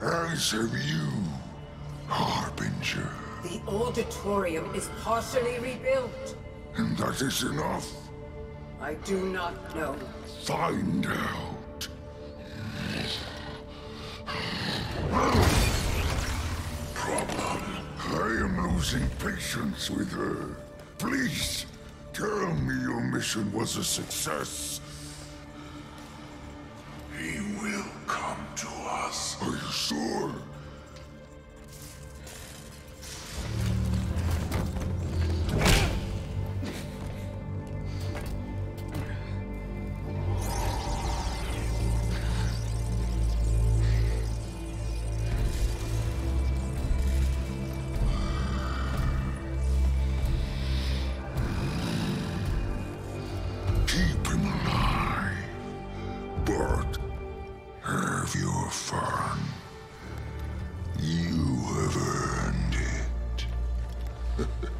As have you, Harbinger. The auditorium is partially rebuilt. And that is enough. I do not know. Find out. Problem. I am losing patience with her. Please, tell me your mission was a success. To us. Are you sure? Ha ha ha.